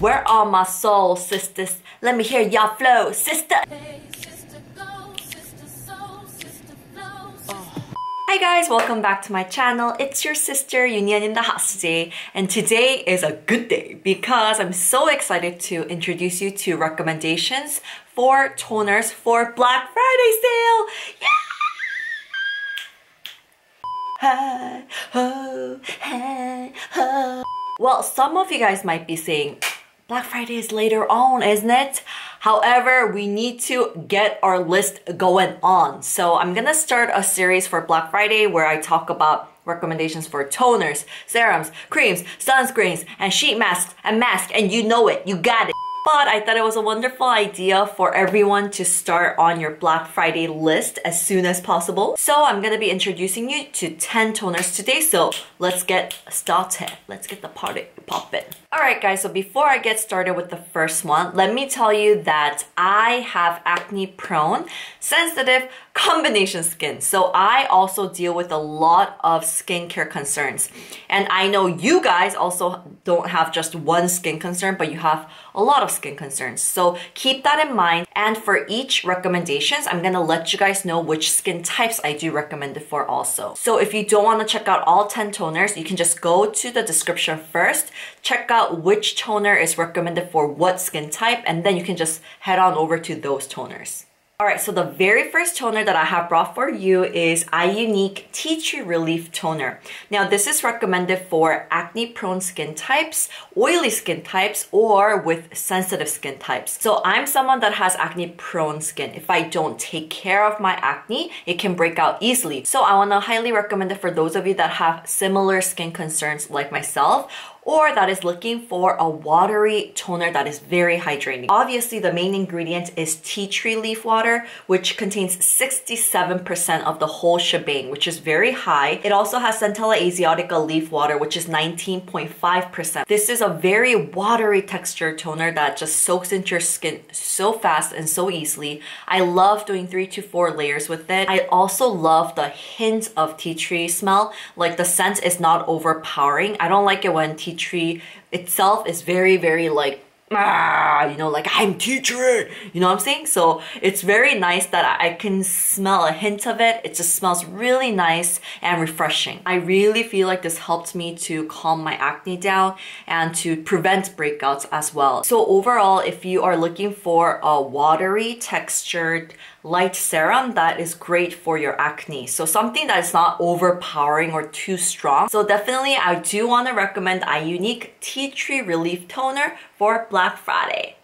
Where are my soul sisters? Let me hear y'all flow, sister. Hi guys, welcome back to my channel. It's your sister Euni in the house today, and today is a good day because I'm so excited to introduce you to recommendations for toners for Black Friday sale. Yeah! Hi, ho, hi, ho. Well, some of you guys might be saying, Black Friday is later on, isn't it? However, we need to get our list going on. So I'm gonna start a series for Black Friday where I talk about recommendations for toners, serums, creams, sunscreens, and sheet masks and masks, and you know it, you got it. But I thought it was a wonderful idea for everyone to start on your Black Friday list as soon as possible. So I'm gonna be introducing you to 10 toners today. So let's get started. Let's get the party poppin'. Alright guys, so before I get started with the first one, let me tell you that I have acne prone, sensitive, combination skin. So I also deal with a lot of skincare concerns. And I know you guys also don't have just one skin concern, but you have a lot of skin concerns. So keep that in mind. And for each recommendations, I'm gonna let you guys know which skin types I do recommend it for also. So if you don't wanna check out all 10 toners, you can just go to the description first, check out which toner is recommended for what skin type, and then you can just head on over to those toners. Alright, so the very first toner that I have brought for you is IUNIK Tea Tree Relief Toner. Now this is recommended for acne prone skin types, oily skin types, or with sensitive skin types. So I'm someone that has acne prone skin. If I don't take care of my acne, it can break out easily. So I want to highly recommend it for those of you that have similar skin concerns like myself or that is looking for a watery toner that is very hydrating. Obviously, the main ingredient is tea tree leaf water, which contains 67% of the whole shebang, which is very high. It also has Centella asiatica leaf water, which is 19.5%. This is a very watery texture toner that just soaks into your skin so fast and so easily. I love doing three to four layers with it. I also love the hint of tea tree smell. Like the scent is not overpowering. I don't like it when tea tea tree itself is very, very like ah, you know, like I'm tea tree, you know what I'm saying? So it's very nice that I can smell a hint of it. It just smells really nice and refreshing. I really feel like this helped me to calm my acne down and to prevent breakouts as well. So overall, if you are looking for a watery textured light serum that is great for your acne. So something that is not overpowering or too strong. So definitely I do want to recommend IUNIK Tea Tree Relief Toner for Black Friday.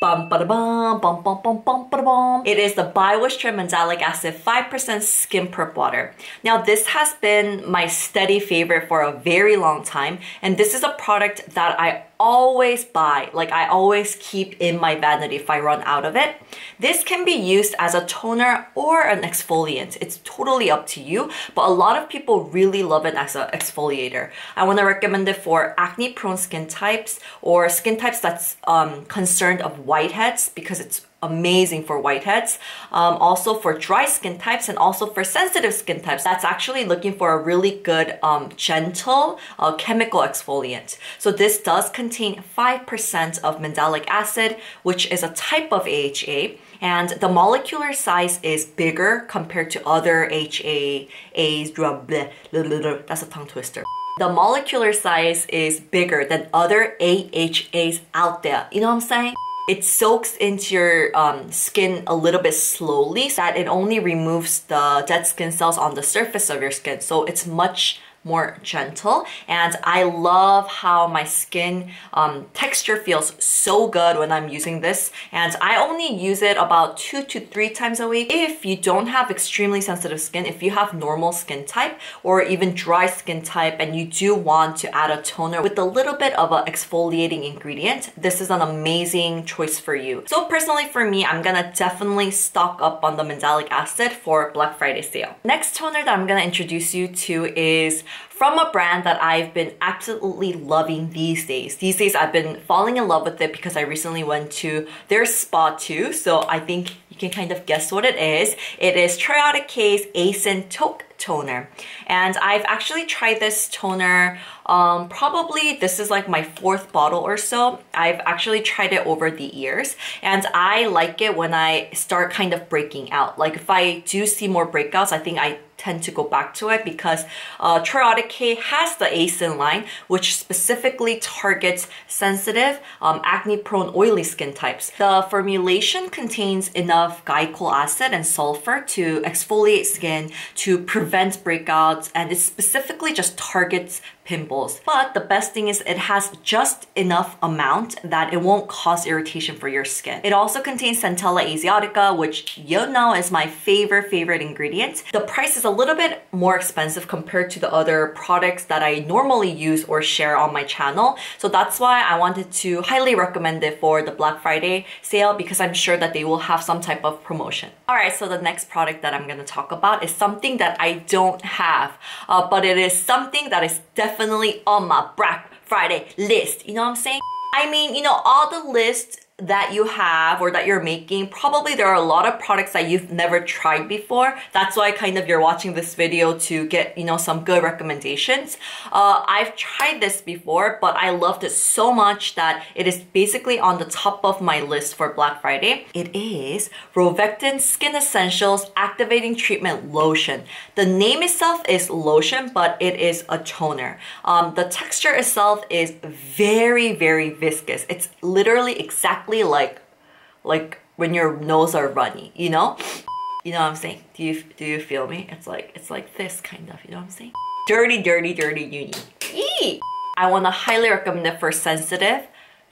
Bum, ba bum, bum, bum, bum, bum, ba bum. It is the By Wishtrend Mandelic Acid 5% Skin Prep Water. Now, this has been my steady favorite for a very long time, and this is a product that I always buy, like I always keep in my vanity if I run out of it. This can be used as a toner or an exfoliant. It's totally up to you, but a lot of people really love it as an exfoliator. I want to recommend it for acne prone skin types or skin types that's um, concerned of whiteheads because it's amazing for whiteheads. Um, also for dry skin types and also for sensitive skin types. That's actually looking for a really good um, gentle uh, chemical exfoliant. So this does contain 5% of mandelic acid, which is a type of AHA. And the molecular size is bigger compared to other HAAs. That's a tongue twister the molecular size is bigger than other AHAs out there. You know what I'm saying? It soaks into your um, skin a little bit slowly so that it only removes the dead skin cells on the surface of your skin. So it's much more gentle and I love how my skin um, texture feels so good when I'm using this and I only use it about two to three times a week. If you don't have extremely sensitive skin, if you have normal skin type or even dry skin type and you do want to add a toner with a little bit of an exfoliating ingredient, this is an amazing choice for you. So personally for me, I'm gonna definitely stock up on the mandelic acid for Black Friday sale. Next toner that I'm gonna introduce you to is from a brand that I've been absolutely loving these days. These days I've been falling in love with it because I recently went to their spa too. So I think you can kind of guess what it is. It is Troiareuke's Asymptotic toner. And I've actually tried this toner um, probably this is like my fourth bottle or so. I've actually tried it over the years and I like it when I start kind of breaking out. Like if I do see more breakouts I think I tend to go back to it because uh, K has the Acsen line, which specifically targets sensitive, um, acne-prone, oily skin types. The formulation contains enough glycol acid and sulfur to exfoliate skin, to prevent breakouts, and it specifically just targets pimples. But the best thing is it has just enough amount that it won't cause irritation for your skin. It also contains Centella asiatica, which you know is my favorite, favorite ingredient. The price is a little bit more expensive compared to the other products that I normally use or share on my channel. So that's why I wanted to highly recommend it for the Black Friday sale because I'm sure that they will have some type of promotion. Alright, so the next product that I'm gonna talk about is something that I don't have, uh, but it is something that is definitely on my Black Friday list. You know what I'm saying? I mean, you know, all the lists that you have or that you're making, probably there are a lot of products that you've never tried before. That's why kind of you're watching this video to get, you know, some good recommendations. Uh, I've tried this before, but I loved it so much that it is basically on the top of my list for Black Friday. It is Rovectin Skin Essentials Activating Treatment Lotion. The name itself is lotion, but it is a toner. Um, the texture itself is very, very viscous. It's literally exactly exactly like like when your nose are runny, you know? You know what I'm saying? Do you do you feel me? It's like it's like this kind of, you know what I'm saying? Dirty, dirty, dirty uni. Eee! I want to highly recommend it for sensitive,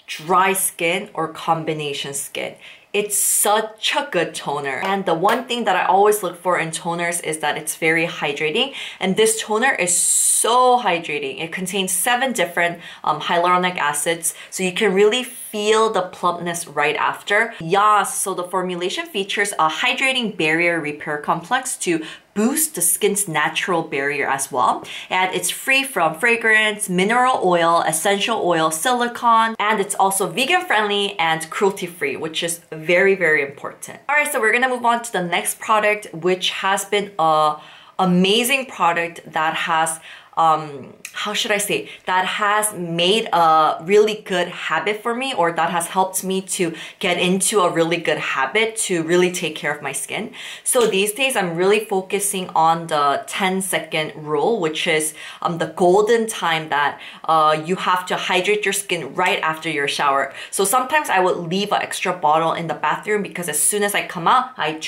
dry skin, or combination skin. It's such a good toner. And the one thing that I always look for in toners is that it's very hydrating. And this toner is so hydrating. It contains seven different um, hyaluronic acids. So you can really feel the plumpness right after. Yes, so the formulation features a hydrating barrier repair complex to boost the skin's natural barrier as well. And it's free from fragrance, mineral oil, essential oil, silicone, and it's also vegan friendly and cruelty free, which is very, very important. All right, so we're gonna move on to the next product, which has been a amazing product that has um, how should I say, that has made a really good habit for me or that has helped me to get into a really good habit to really take care of my skin. So these days I'm really focusing on the 10 second rule, which is um, the golden time that uh, you have to hydrate your skin right after your shower. So sometimes I would leave an extra bottle in the bathroom because as soon as I come out, I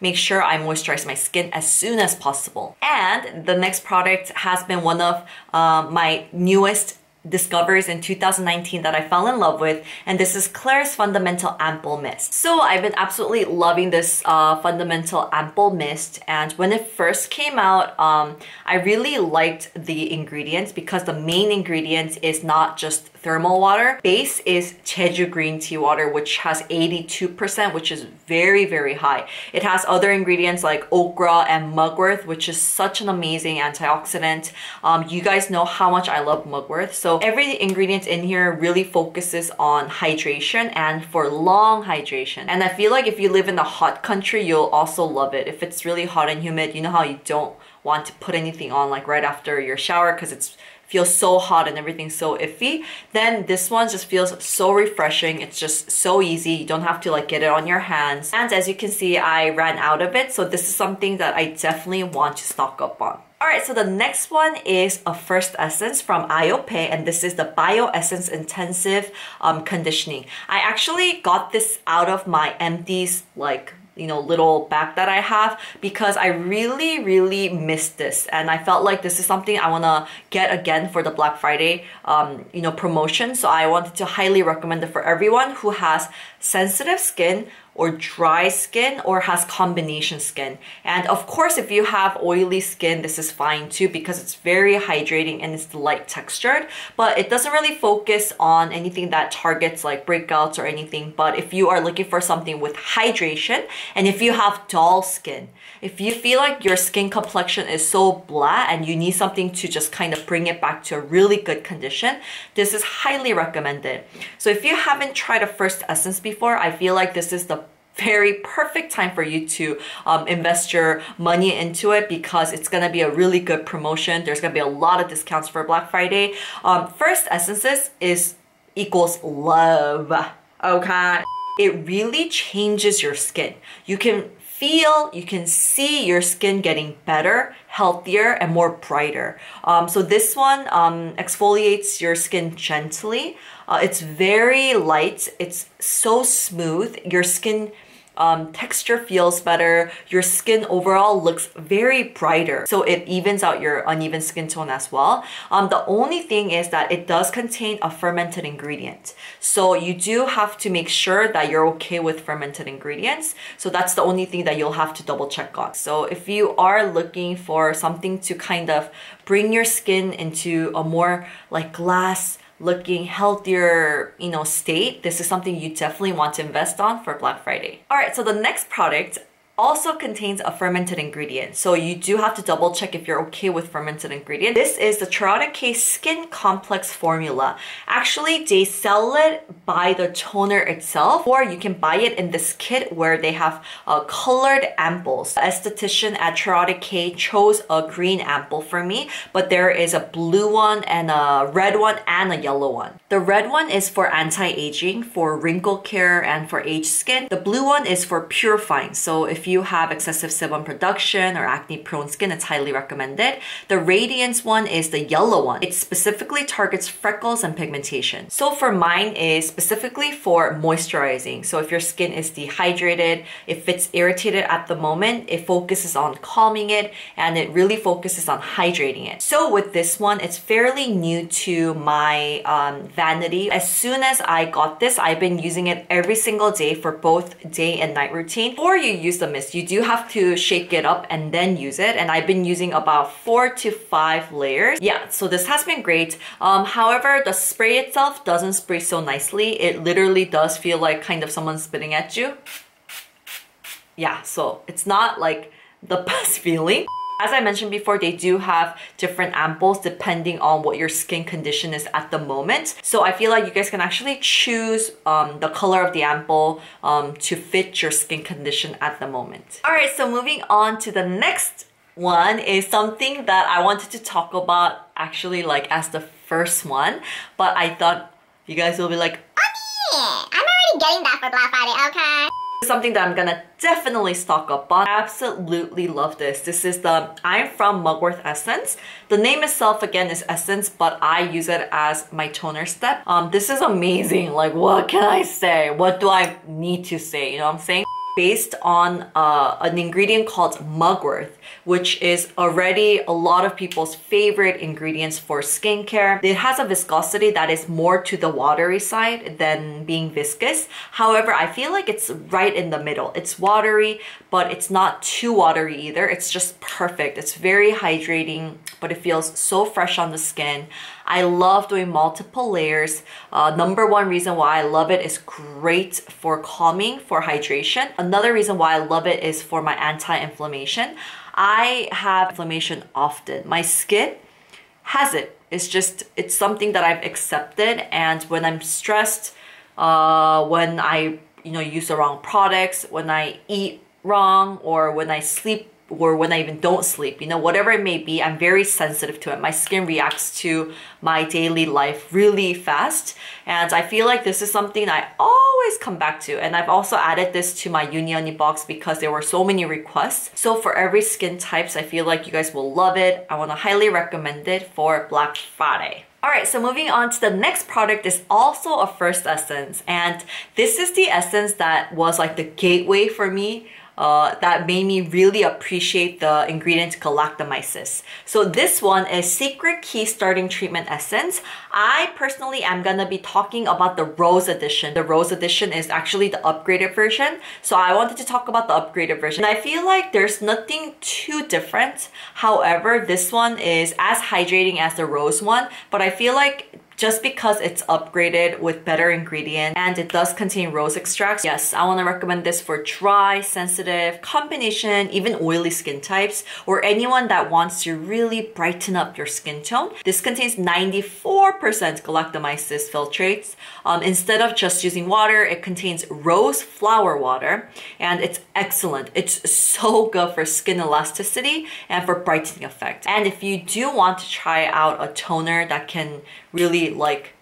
make sure I moisturize my skin as soon as possible. And the next product has been one of uh, my newest discoveries in 2019 that I fell in love with and this is Klairs Fundamental Ampule Mist. So I've been absolutely loving this uh, Fundamental Ampule Mist and when it first came out um, I really liked the ingredients because the main ingredient is not just thermal water. Base is Jeju green tea water which has 82% which is very very high. It has other ingredients like okra and mugwort which is such an amazing antioxidant. Um, you guys know how much I love mugwort so every ingredient in here really focuses on hydration and for long hydration. And I feel like if you live in a hot country, you'll also love it. If it's really hot and humid, you know how you don't want to put anything on like right after your shower because it's feels so hot and everything's so iffy, then this one just feels so refreshing. It's just so easy. You don't have to like get it on your hands. And as you can see, I ran out of it. So this is something that I definitely want to stock up on. Alright, so the next one is a first essence from IOPE and this is the Bio Essence Intensive um, Conditioning. I actually got this out of my empties like you know little bag that I have because I really really missed this. And I felt like this is something I want to get again for the Black Friday um, you know promotion. So I wanted to highly recommend it for everyone who has sensitive skin or dry skin or has combination skin. And of course, if you have oily skin, this is fine too because it's very hydrating and it's light textured, but it doesn't really focus on anything that targets like breakouts or anything. But if you are looking for something with hydration and if you have dull skin, if you feel like your skin complexion is so blah and you need something to just kind of bring it back to a really good condition, this is highly recommended. So if you haven't tried a first essence before, I feel like this is the very perfect time for you to um, invest your money into it because it's gonna be a really good promotion. There's gonna be a lot of discounts for Black Friday. Um, first Essences is equals love, okay? It really changes your skin. You can feel, you can see your skin getting better, healthier, and more brighter. Um, so this one um, exfoliates your skin gently. Uh, it's very light. It's so smooth. Your skin um, texture feels better. Your skin overall looks very brighter. So it evens out your uneven skin tone as well. Um, the only thing is that it does contain a fermented ingredient. So you do have to make sure that you're okay with fermented ingredients. So that's the only thing that you'll have to double check on. So if you are looking for something to kind of bring your skin into a more like glass looking healthier, you know, state, this is something you definitely want to invest on for Black Friday. All right, so the next product also contains a fermented ingredient. So you do have to double check if you're okay with fermented ingredient. This is the K Skin Complex Formula. Actually, they sell it by the toner itself, or you can buy it in this kit where they have uh, colored ampoules. The esthetician at K chose a green ampoule for me, but there is a blue one and a red one and a yellow one. The red one is for anti-aging, for wrinkle care and for aged skin. The blue one is for purifying. So if you have excessive sebum production or acne prone skin, it's highly recommended. The Radiance one is the yellow one. It specifically targets freckles and pigmentation. So for mine is specifically for moisturizing. So if your skin is dehydrated, if it's irritated at the moment, it focuses on calming it and it really focuses on hydrating it. So with this one, it's fairly new to my um, vanity. As soon as I got this, I've been using it every single day for both day and night routine. Before you use the mist, you do have to shake it up and then use it. And I've been using about four to five layers. Yeah, so this has been great. Um, however, the spray itself doesn't spray so nicely. It literally does feel like kind of someone spitting at you. Yeah, so it's not like the best feeling. As I mentioned before, they do have different ampoules depending on what your skin condition is at the moment. So I feel like you guys can actually choose um, the color of the ampoule um, to fit your skin condition at the moment. All right, so moving on to the next one is something that I wanted to talk about actually like as the first one, but I thought you guys will be like, I'm already getting that for Black Friday, okay? Something that I'm gonna definitely stock up on. Absolutely love this. This is the I'm from Mugwort Essence. The name itself again is Essence, but I use it as my toner step. Um, this is amazing. Like, what can I say? What do I need to say? You know what I'm saying? Based on uh, an ingredient called mugwort, which is already a lot of people's favorite ingredients for skincare. It has a viscosity that is more to the watery side than being viscous. However, I feel like it's right in the middle. It's watery, but it's not too watery either. It's just perfect. It's very hydrating, but it feels so fresh on the skin. I love doing multiple layers. Uh, number one reason why I love it is great for calming, for hydration. Another reason why I love it is for my anti-inflammation. I have inflammation often. My skin has it. It's just, it's something that I've accepted and when I'm stressed, uh, when I, you know, use the wrong products, when I eat wrong or when I sleep or when I even don't sleep, you know, whatever it may be, I'm very sensitive to it. My skin reacts to my daily life really fast. And I feel like this is something I always come back to. And I've also added this to my Uni box because there were so many requests. So for every skin types, I feel like you guys will love it. I want to highly recommend it for Black Friday. Alright, so moving on to the next product is also a first essence and this is the essence that was like the gateway for me uh, that made me really appreciate the ingredient galactomyces. So this one is Secret Key Starting Treatment Essence. I personally am gonna be talking about the Rose Edition. The Rose Edition is actually the upgraded version. So I wanted to talk about the upgraded version. And I feel like there's nothing too different. However, this one is as hydrating as the Rose one, but I feel like just because it's upgraded with better ingredients and it does contain rose extracts. Yes, I want to recommend this for dry, sensitive, combination, even oily skin types or anyone that wants to really brighten up your skin tone. This contains 94% galactomyces filtrates. Um, instead of just using water, it contains rose flower water and it's excellent. It's so good for skin elasticity and for brightening effect. And if you do want to try out a toner that can really like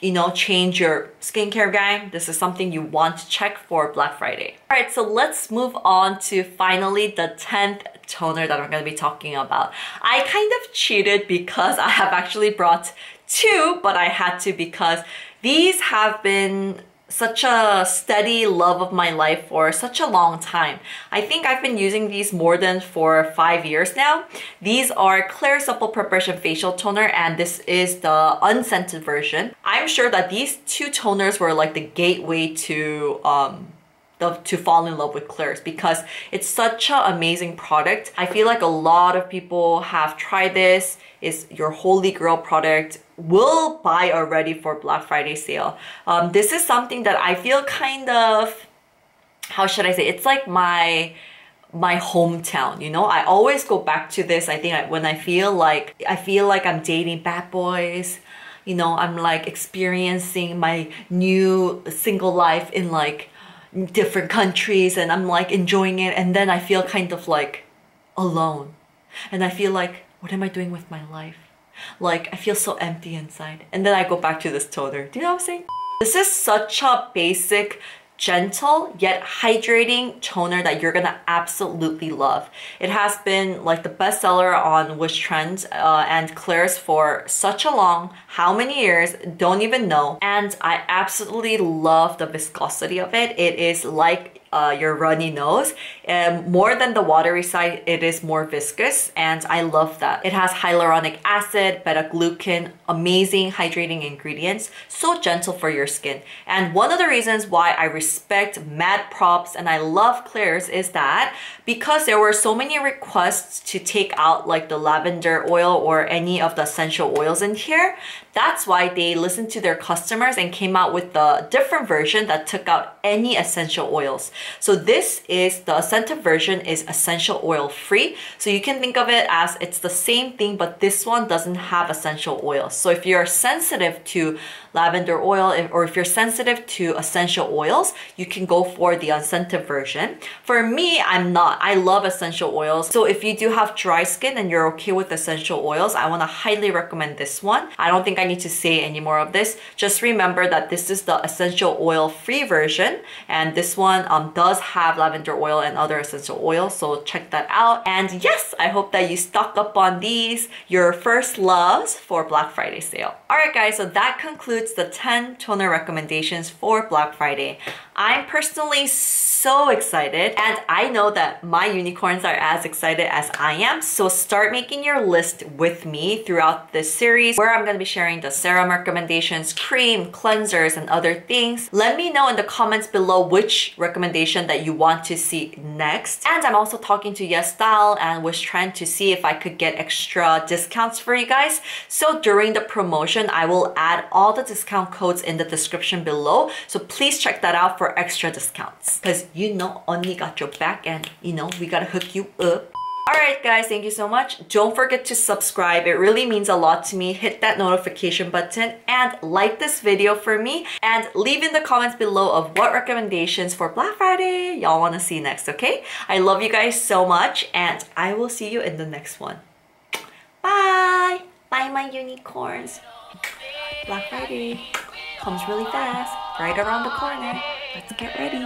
you know, change your skincare game, this is something you want to check for Black Friday. All right, so let's move on to finally the 10th toner that I'm gonna be talking about. I kind of cheated because I have actually brought two, but I had to because these have been such a steady love of my life for such a long time. I think I've been using these more than for five years now. These are Klairs Supple Preparation Facial Toner and this is the unscented version. I'm sure that these two toners were like the gateway to um, to fall in love with Klairs because it's such an amazing product. I feel like a lot of people have tried this. It's your holy grail product will buy already for Black Friday sale. Um, this is something that I feel kind of, how should I say, it's like my my hometown you know i always go back to this i think I, when i feel like i feel like i'm dating bad boys you know i'm like experiencing my new single life in like different countries and i'm like enjoying it and then i feel kind of like alone and i feel like what am i doing with my life like, I feel so empty inside. And then I go back to this toner. Do you know what I'm saying? This is such a basic gentle yet hydrating toner that you're gonna absolutely love. It has been like the bestseller on Wishtrends uh, and Klairs for such a long, how many years, don't even know. And I absolutely love the viscosity of it. It is like uh, your runny nose. And more than the watery side, it is more viscous and I love that. It has hyaluronic acid, beta-glucan, amazing hydrating ingredients, so gentle for your skin. And one of the reasons why I respect Mad Props and I love Klairs is that because there were so many requests to take out like the lavender oil or any of the essential oils in here, that's why they listened to their customers and came out with the different version that took out any essential oils. So this is the Ascenta version is essential oil free. So you can think of it as it's the same thing, but this one doesn't have essential oils. So if you're sensitive to lavender oil or if you're sensitive to essential oils, you can go for the unscented version. For me, I'm not. I love essential oils. So if you do have dry skin and you're okay with essential oils, I want to highly recommend this one. I don't think I need to say any more of this. Just remember that this is the essential oil free version and this one um, does have lavender oil and other essential oils. So check that out. And yes, I hope that you stock up on these, your first loves for Black Friday sale. Alright guys, so that concludes the 10 toner recommendations for Black Friday. I'm personally so excited and I know that my unicorns are as excited as I am. So start making your list with me throughout this series where I'm going to be sharing the serum recommendations, cream, cleansers, and other things. Let me know in the comments below which that you want to see next. And I'm also talking to Yes Style and was trying to see if I could get extra discounts for you guys. So during the promotion, I will add all the discount codes in the description below. So please check that out for extra discounts. Because you know only got your back and you know we gotta hook you up. Alright guys, thank you so much. Don't forget to subscribe. It really means a lot to me. Hit that notification button and like this video for me and leave in the comments below of what recommendations for Black Friday y'all want to see next, okay? I love you guys so much and I will see you in the next one. Bye! Bye my unicorns. Black Friday comes really fast, right around the corner. Let's get ready.